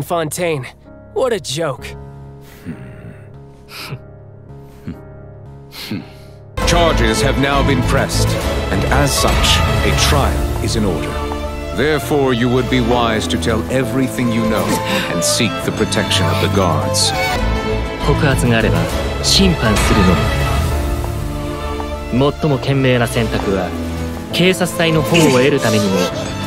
Fontaine. What a joke. Charges have now been pressed, and as such, a trial is in order. Therefore, you would be wise to tell everything you know and seek the protection of the guards. 告発があれば審判するのみ最も賢明な選択は警察隊の保護を得るためにも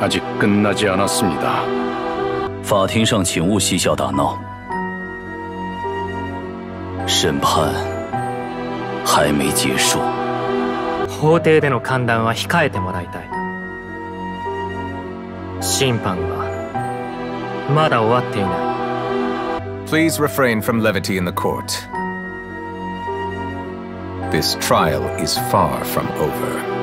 아직 끝나지 않았습니다. 法庭上请勿嬉笑打闹审判还没结束法廷での歓談は控えてもらいたい審判はまだ終わっていない Please refrain from levity in the court. This trial is far from over.